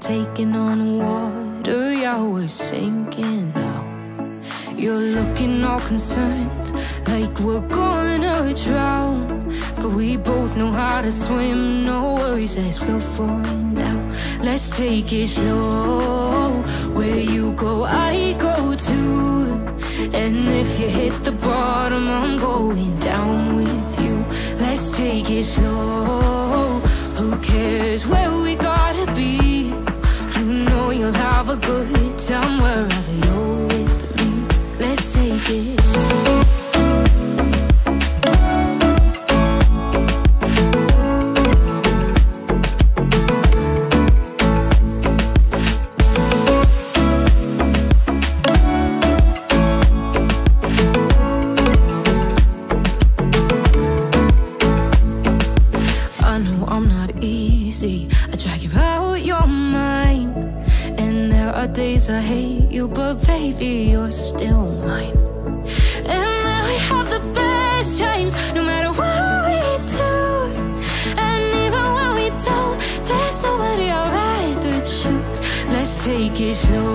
Taking on water, yeah, we're sinking now. You're looking all concerned, like we're gonna drown. But we both know how to swim, no worries as we'll fall now. Let's take it slow. Where you go, I go too. And if you hit the bottom, I'm going down with you. Let's take it slow. Days I hate you, but baby, you're still mine. is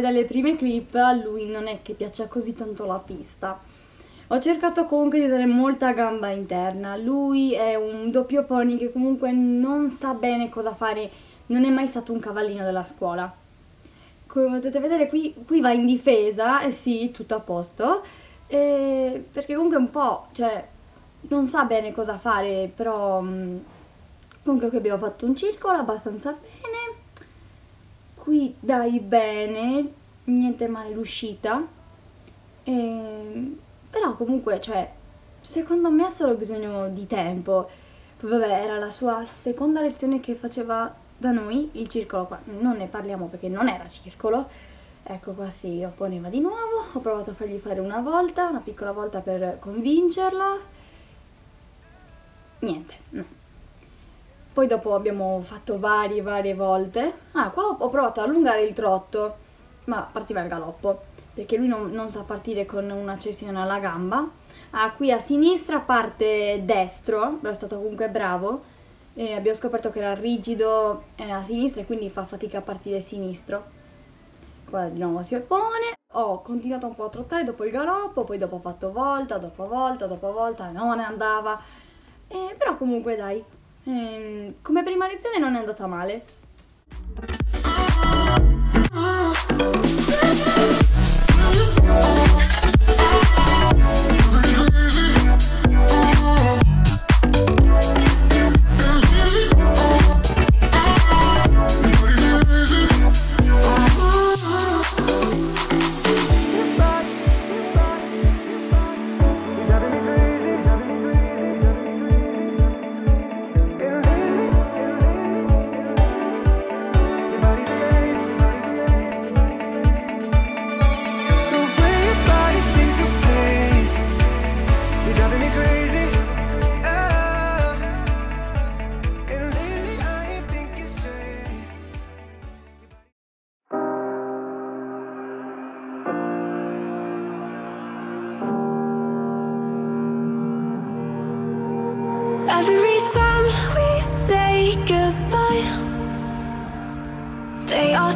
vedere dalle prime clip, a lui non è che piaccia così tanto la pista. Ho cercato comunque di usare molta gamba interna. Lui è un doppio pony che comunque non sa bene cosa fare, non è mai stato un cavallino della scuola. Come potete vedere qui, qui va in difesa, e sì, tutto a posto, eh, perché comunque un po', cioè, non sa bene cosa fare, però mm, comunque qui abbiamo fatto un circolo abbastanza bene qui dai bene, niente male l'uscita. Però comunque, cioè, secondo me ha solo bisogno di tempo. Poi vabbè, era la sua seconda lezione che faceva da noi, il circolo qua. Non ne parliamo perché non era circolo. Ecco qua si opponeva di nuovo. Ho provato a fargli fare una volta, una piccola volta per convincerlo. Niente, no. Poi dopo abbiamo fatto varie, varie volte. Ah, qua ho, provato ad allungare il trotto, ma partiva il galoppo, perché lui non, non sa partire con un'accessione alla gamba. Ah, qui a sinistra parte destro, però è stato comunque bravo. E abbiamo scoperto che era rigido a sinistra e quindi fa fatica a partire sinistro. Qua di nuovo si oppone. Ho continuato un po' a trottare dopo il galoppo, poi dopo ho fatto volta, dopo volta, dopo volta, non andava. Eh, però comunque dai, ehm, come prima lezione non è andata male.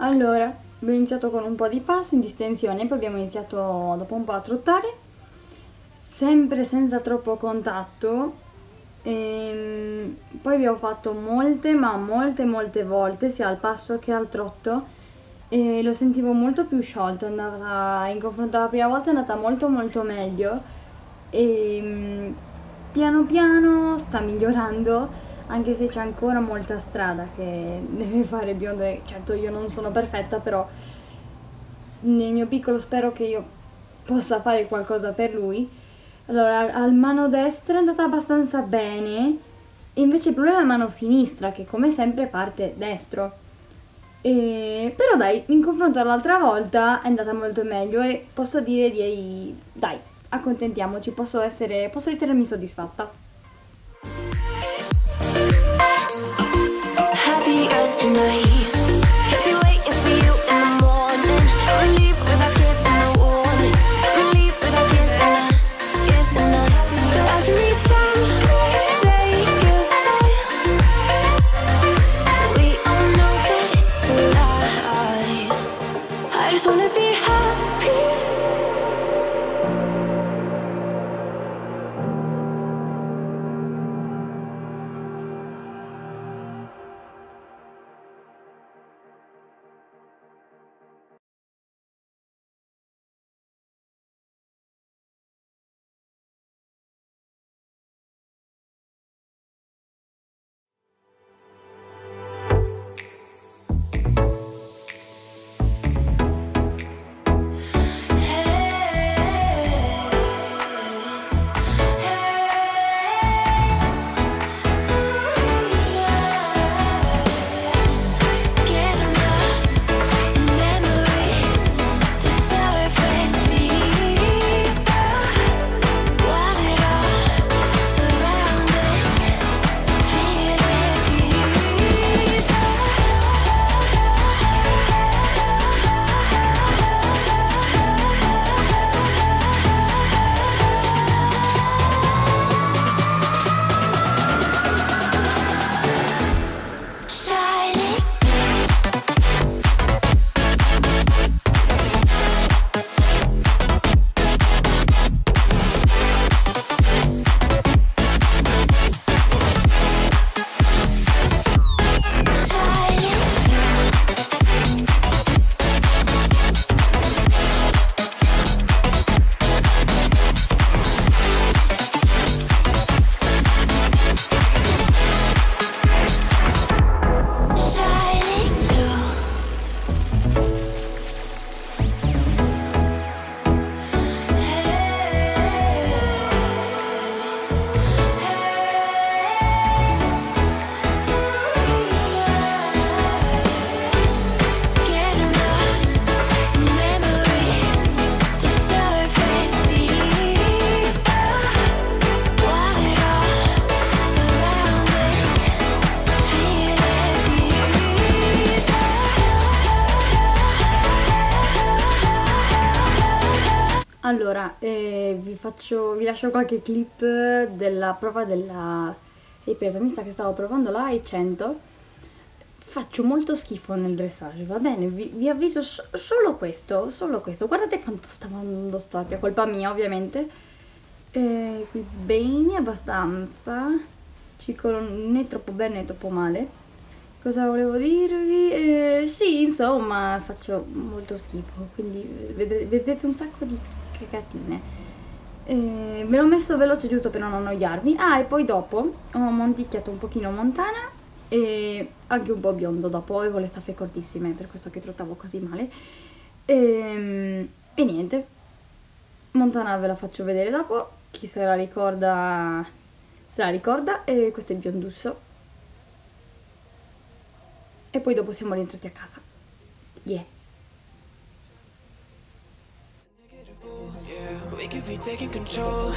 Allora, abbiamo iniziato con un po' di passo in distensione, poi abbiamo iniziato dopo un po' a trottare, sempre senza troppo contatto. Ehm, poi abbiamo fatto molte, ma molte, molte volte, sia al passo che al trotto. E lo sentivo molto più sciolto, andata in confronto alla prima volta è andata molto molto meglio. E mm, piano piano sta migliorando anche se c'è ancora molta strada che deve fare biondo e certo io non sono perfetta però nel mio piccolo spero che io possa fare qualcosa per lui allora al mano destra è andata abbastanza bene invece il problema è mano sinistra che come sempre parte destro e, però dai in confronto all'altra volta è andata molto meglio e posso dire di dai accontentiamoci posso essere posso ritenermi soddisfatta happier tonight. Allora, eh, vi faccio, vi lascio qualche clip della prova della ripresa. Mi sa che stavo provando la e 100. Faccio molto schifo nel dressage, va bene? Vi, vi avviso so- solo questo, solo questo. Guardate quanto stava andando storpia, colpa mia ovviamente. Eh, bene, abbastanza. Ciclo né troppo bene né troppo male. Cosa volevo dirvi? Eh, sì, insomma, faccio molto schifo, quindi vedrete un sacco di cagatine. Eh, me l'ho messo veloce giusto per non annoiarvi. Ah, e poi dopo ho monticchiato un pochino Montana e anche un po' biondo dopo, avevo le staffe cortissime, per questo che trottavo così male. Ehm, e niente, Montana ve la faccio vedere dopo, chi se la ricorda se la ricorda e questo è il biondusso. E poi dopo siamo rientrati a casa. Yeah. We could be taking control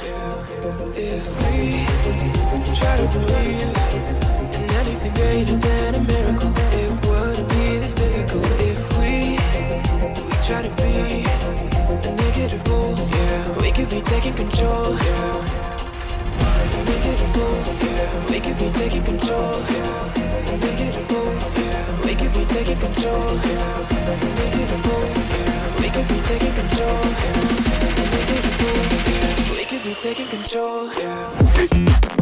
if we try to believe in anything greater than a miracle. It wouldn't be this difficult if we we try to be a negative bull. Yeah, we could be taking control. Negative. Yeah, we could be taking control. A negative. Yeah, we could be taking control. A negative. Yeah, we could be taking control. We could be taking control. We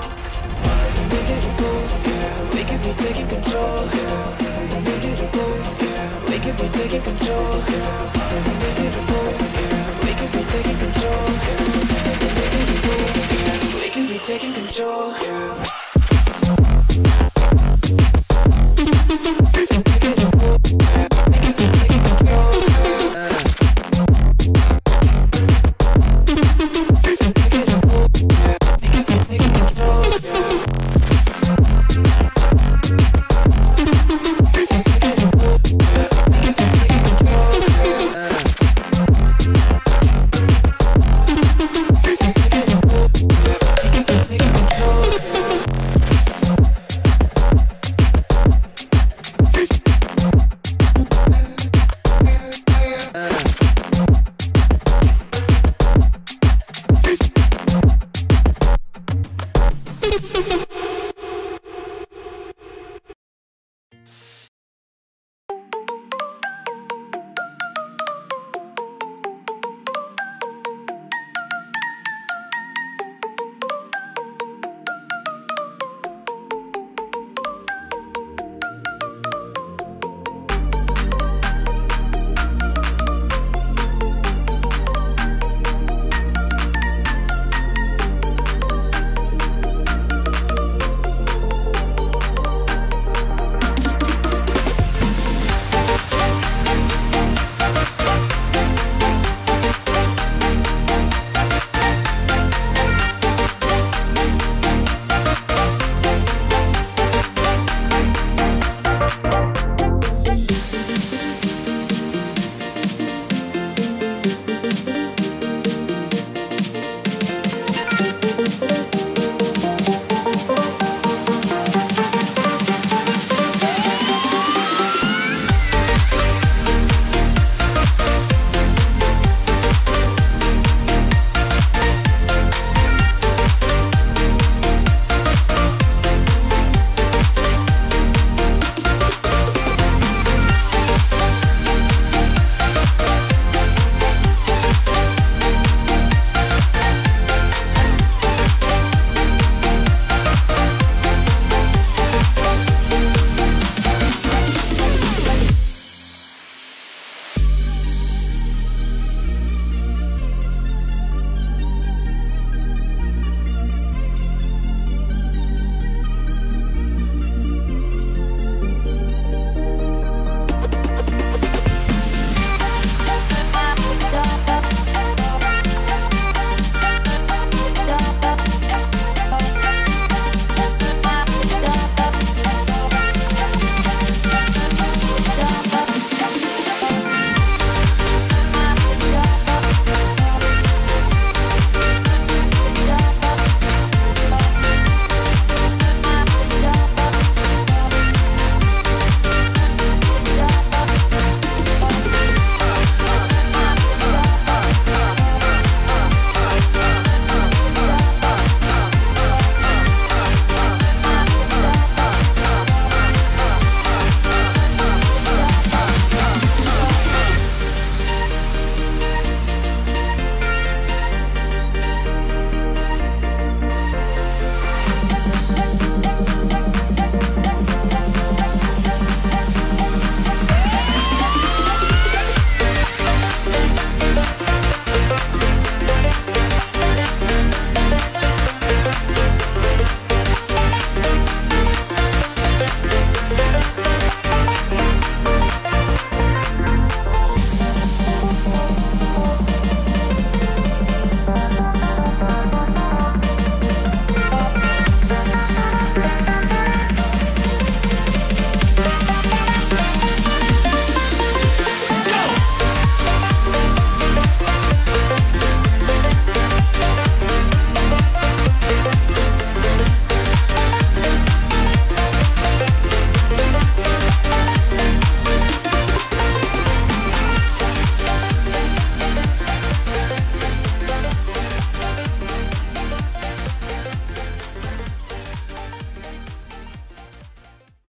taking control. Make it a. We could be taking control. We could be taking control. We could be taking control.